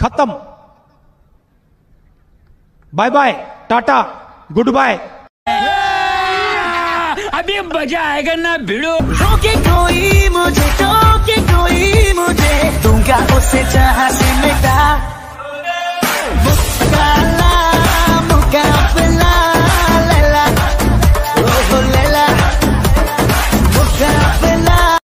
खत्म। Bye bye tata good bye अभी मज़ा आएगा ना भिड़ो।